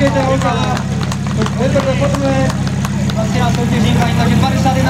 왼쪽으로뻗으면こちら、送球した。で